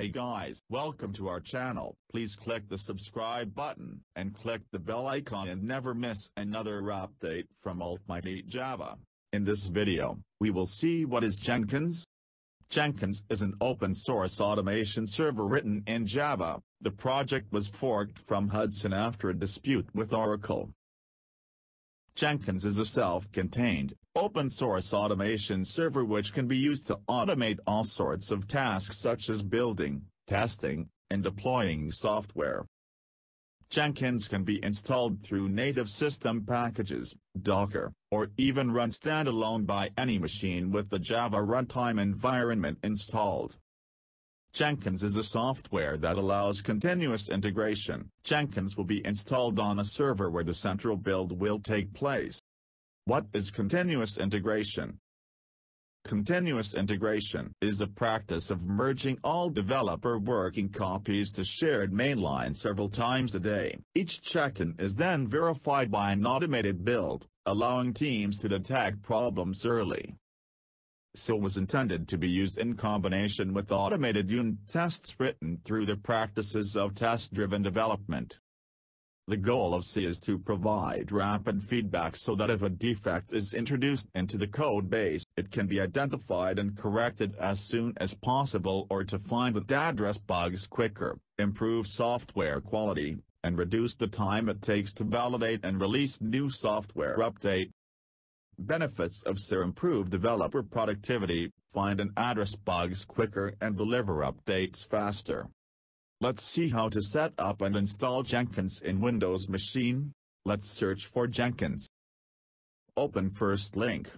Hey guys, welcome to our channel. Please click the subscribe button and click the bell icon and never miss another update from Almighty Java. In this video, we will see what is Jenkins. Jenkins is an open source automation server written in Java. The project was forked from Hudson after a dispute with Oracle. Jenkins is a self-contained, open-source automation server which can be used to automate all sorts of tasks such as building, testing, and deploying software. Jenkins can be installed through native system packages, Docker, or even run standalone by any machine with the Java runtime environment installed. Jenkins is a software that allows continuous integration. Jenkins will be installed on a server where the central build will take place. What is continuous integration? Continuous integration is the practice of merging all developer working copies to shared mainline several times a day. Each check-in is then verified by an automated build, allowing teams to detect problems early. CI was intended to be used in combination with automated unit tests written through the practices of test-driven development. The goal of CI is to provide rapid feedback so that if a defect is introduced into the code base, it can be identified and corrected as soon as possible or to find and address bugs quicker, improve software quality, and reduce the time it takes to validate and release new software update. Benefits of CI improve developer productivity, find and address bugs quicker and deliver updates faster. Let's see how to set up and install Jenkins in Windows machine. Let's search for Jenkins. Open first link.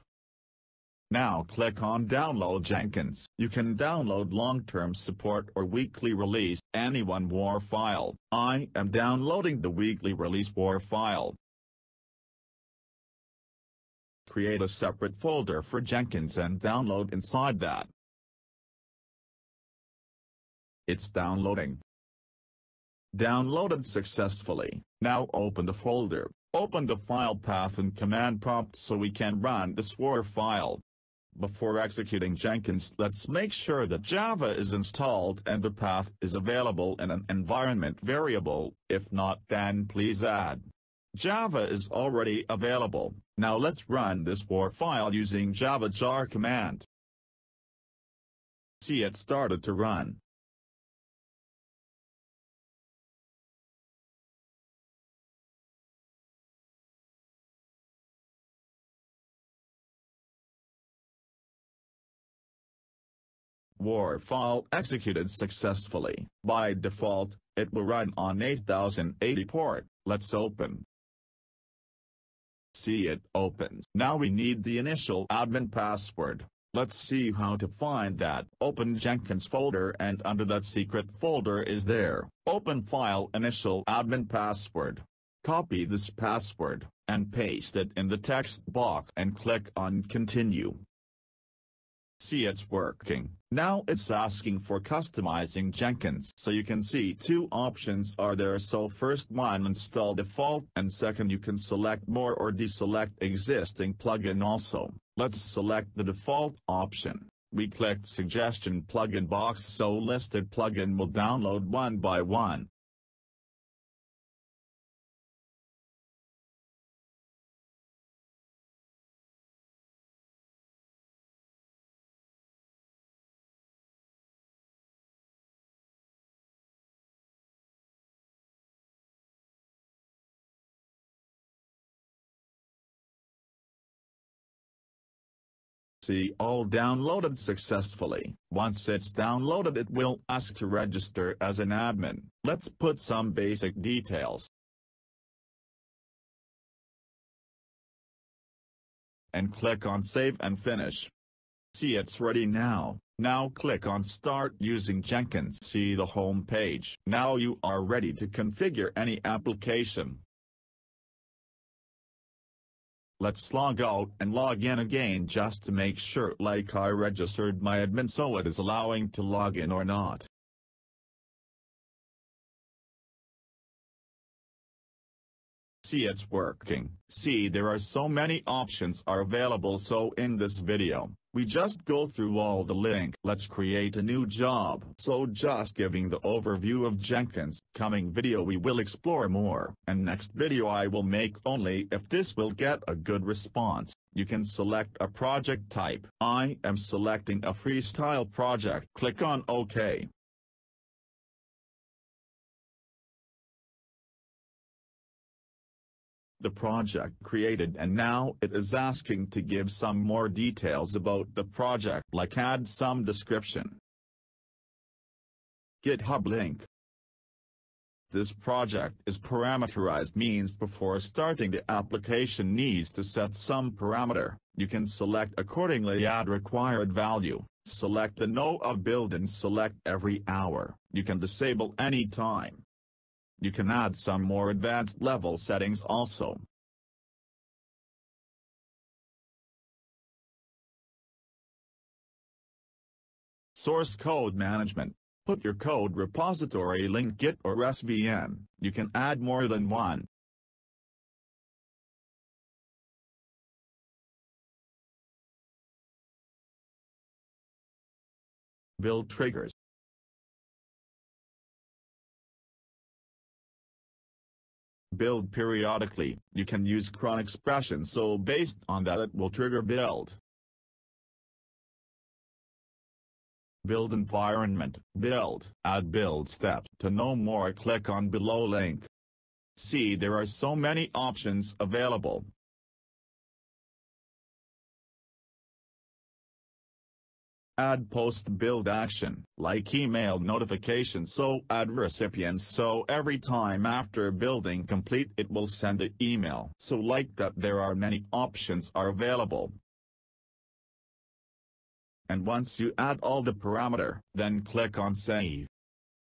Now click on Download Jenkins. You can download long-term support or weekly release any one WAR file. I am downloading the weekly release WAR file. Create a separate folder for Jenkins and download inside that. It's downloading. Downloaded successfully. Now open the folder, open the file path in command prompt so we can run the WAR file. Before executing Jenkins let's make sure that Java is installed and the path is available in an environment variable, if not then please add. Java is already available, now let's run this WAR file using java jar command. See it started to run. WAR file executed successfully. By default, it will run on 8080 port. Let's open. See it opens. Now we need the initial admin password. Let's see how to find that. Open Jenkins folder and under that secret folder is there. Open file initial admin password. Copy this password, and paste it in the text box and click on continue. See it's working. Now it's asking for customizing Jenkins. So you can see two options are there so first one install default and second you can select more or deselect existing plugin also. Let's select the default option. We clicked suggestion plugin box so listed plugin will download one by one. See all downloaded successfully. Once it's downloaded it will ask to register as an admin. Let's put some basic details. And click on Save and Finish. See it's ready now. Now click on Start using Jenkins. See the home page. Now you are ready to configure any application. Let's log out and log in again just to make sure like I registered my admin so it is allowing to log in or not. See it's working. See there are so many options are available so in this video, We just go through all the link. Let's create a new job. So just giving the overview of Jenkins. Coming video we will explore more. And next video I will make only if this will get a good response. You can select a project type. I am selecting a freestyle project. Click on OK. The project created and now it is asking to give some more details about the project like add some description. GitHub link This project is parameterized means before starting the application needs to set some parameter, you can select accordingly add required value, select the no of build and select every hour, you can disable any time. You can add some more advanced level settings also. Source Code Management Put your code repository link Git or SVN, you can add more than one. Build triggers build periodically, you can use cron expression so based on that it will trigger build. Build environment, build, add build step. To know more click on below link. See there are so many options available. Add post-build action, like email notification so add recipients so every time after building complete it will send an email. So like that there are many options are available. And once you add all the parameter, then click on save.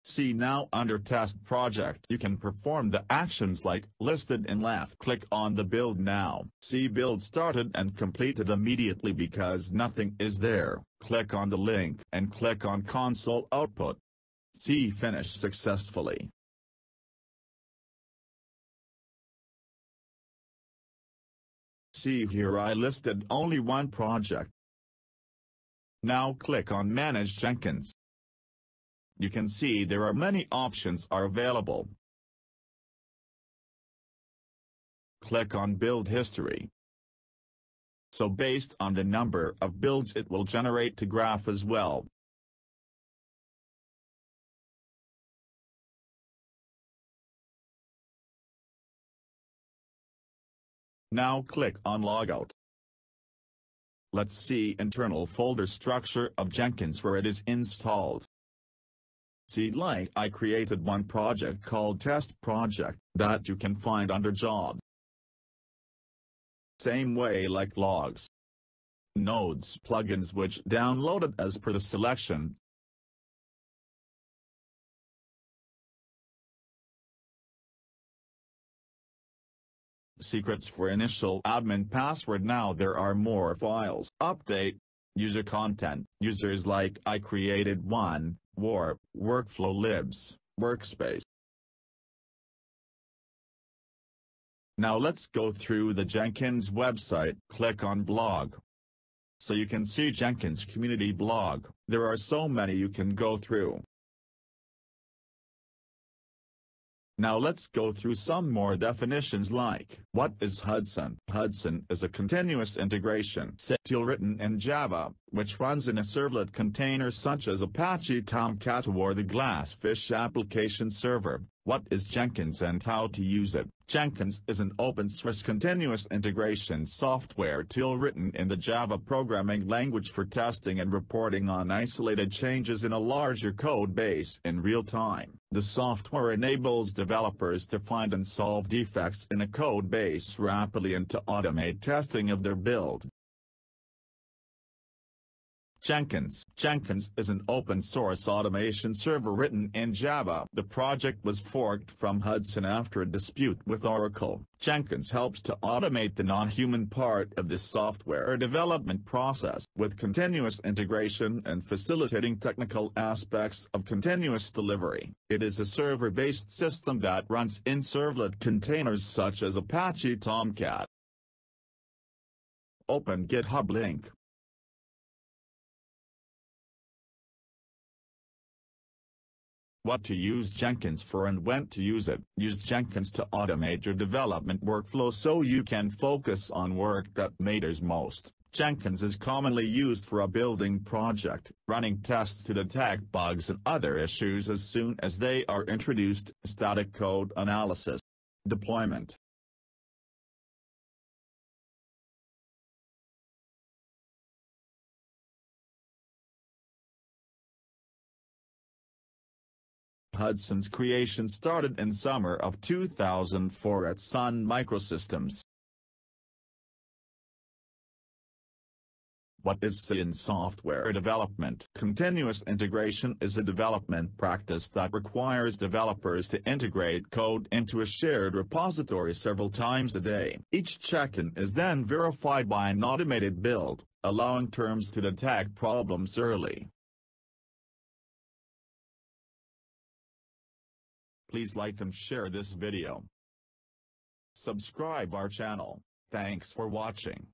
See now under test project you can perform the actions like listed in left click on the build now. See build started and completed immediately because nothing is there. Click on the link and click on console output. See finish successfully. See here I listed only one project. Now click on Manage Jenkins you can see there are many options are available. Click on Build History. So based on the number of builds it will generate the graph as well. Now click on Logout. Let's see internal folder structure of Jenkins where it is installed. See like I created one project called test project that you can find under job. Same way like logs. Nodes plugins which downloaded as per the selection. Secrets for initial admin password now there are more files. Update. User content. Users like I created one, Warp, Workflow Libs, Workspace. Now let's go through the Jenkins website. Click on blog. So you can see Jenkins community blog. There are so many you can go through. Now let's go through some more definitions like, what is Hudson? Hudson is a continuous integration tool written in Java, which runs in a servlet container such as Apache Tomcat or the Glassfish application server. What is Jenkins and how to use it? Jenkins is an open-source continuous integration software tool written in the Java programming language for testing and reporting on isolated changes in a larger code base in real time. The software enables developers to find and solve defects in a code base rapidly and to automate testing of their build. Jenkins. Jenkins is an open-source automation server written in Java. The project was forked from Hudson after a dispute with Oracle. Jenkins helps to automate the non-human part of the software development process with continuous integration and facilitating technical aspects of continuous delivery. It is a server-based system that runs in servlet containers such as Apache Tomcat. Open GitHub link. What to use Jenkins for and when to use it. Use Jenkins to automate your development workflow so you can focus on work that matters most. Jenkins is commonly used for a building project, running tests to detect bugs and other issues as soon as they are introduced. Static code analysis. Deployment. Hudson's creation started in summer of 2004 at Sun Microsystems. What is in software development? Continuous integration is a development practice that requires developers to integrate code into a shared repository several times a day. Each check-in is then verified by an automated build, allowing terms to detect problems early. Please like and share this video. Subscribe our channel. Thanks for watching.